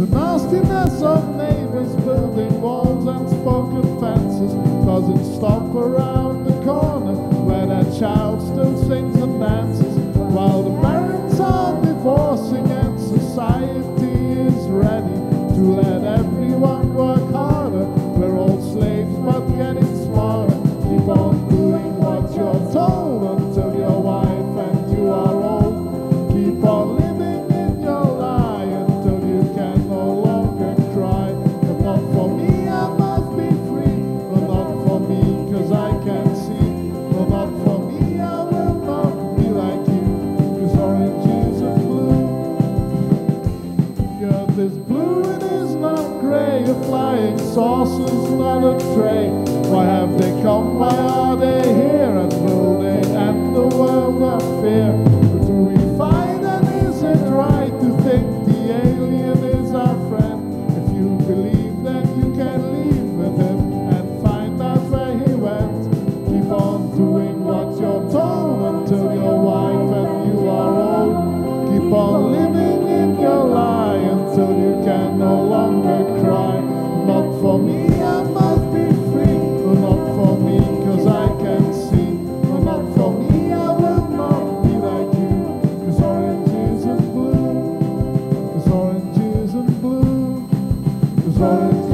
The nastiness of neighbors building walls and spoken fences doesn't stop around the corner where that child still sings and dances while the parents are divorcing and society is ready to let is blue, it is not grey. A flying saucer's not a tray. Why have they come? Why are they here? point.